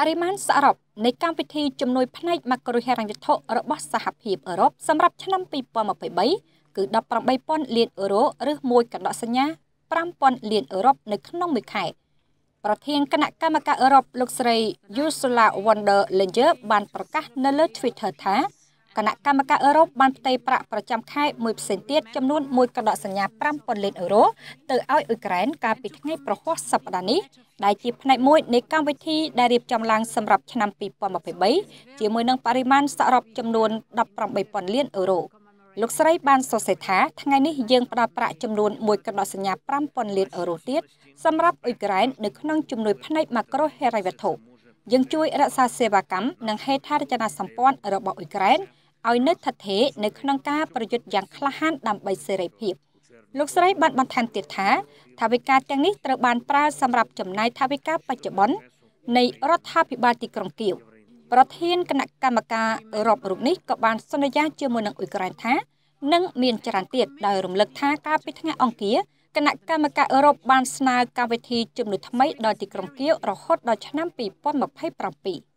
បរិមាណសរុបនៃកម្មវិធីជំនួយផ្នែកម៉ាក្រូហិរញ្ញវត្ថុរបស់សហភាពអឺរ៉ុបសម្រាប់ឆ្នាំ2023គឺ18,000លានអឺរ៉ូឬមួយកណ្ដកសញ្ញា5,000លានអឺរ៉ុបនៅក្នុងមួយខែប្រធានគណៈកម្មការអឺរ៉ុបលោកស្រី Ursula von der Leyen បានប្រកាសនៅលើ Twitter ថា គណៈកម្មការអឺរ៉ុបបានផ្ទេរប្រាក់ប្រចាំខែមួយផ្សេងទៀតចំនួន1កណ្ដកសញ្ញា5000លានអឺរ៉ូទៅឲ្យអ៊ុយក្រែនកាលពីថ្ងៃប្រហ័សសប្តាហ៍នេះដែលជាផ្នែកមួយនៃកម្មវិធីដែលរៀបចំឡើងសម្រាប់ឆ្នាំ2023ជាមួយនឹងបរិមាណសរុបចំនួន18000លានអឺរ៉ូលោកស្រីបានសរសេរថាថ្ងៃនេះយើងផ្ដល់ប្រាក់ចំនួន1កណ្ដុសញ្ញា5000លានអឺរ៉ូទៀតសម្រាប់អ៊ុយក្រែននៅក្នុងជំនួយផ្នែកម៉ាក្រូហិរញ្ញវត្ថុយើងជួយរក្សាសេវាកម្មនិងហេដ្ឋារចនាសម្ព័ន្ធរបស់អ៊ុយក្រែន ឲ្យនៅថិតថេរនៅក្នុងការប្រយុទ្ធយ៉ាងក្លាហានដើម្បីសេរីភាពលោកស្រីបានបន្ថែមទៀតថាថាវិការទាំងនេះត្រូវបានប្រើសម្រាប់ចំណាយថាវិការបច្ចុប្បន្ននៃរដ្ឋាភិបាលទីក្រុងគៀវប្រធានគណៈកម្មការអឺរ៉ុបរូបនេះក៏បានសន្យាជាមួយនឹងអ៊ុយក្រែនថានឹងមានច្រើនទៀតដោយរំលឹកថាកាលពីថ្ងៃអង្គារគណៈកម្មការអឺរ៉ុបបានស្នើកម្មវិធីជំនួយថ្មីដល់ទីក្រុងគៀវរហូតដល់ឆ្នាំ2027